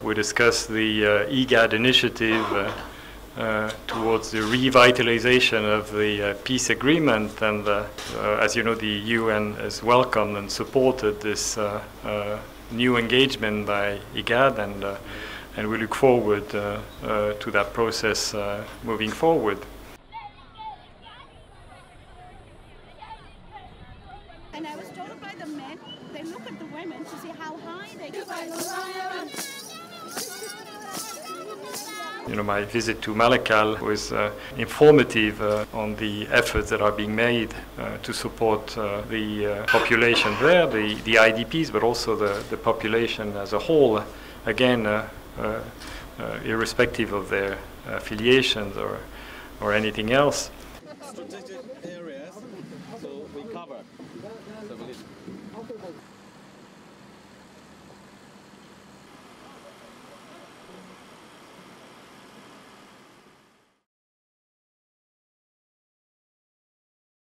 We discussed the uh, IGAD initiative uh, uh, towards the revitalization of the uh, peace agreement, and uh, as you know, the UN has welcomed and supported this new engagement by IGAD, and and we look forward to that process moving forward. And I was told by the men, they look at the women to see how high they can You know, my visit to Malakal was uh, informative uh, on the efforts that are being made uh, to support uh, the uh, population there, the, the IDPs, but also the, the population as a whole, again, irrespective of their affiliations or, or anything else. strategic areas so we cover.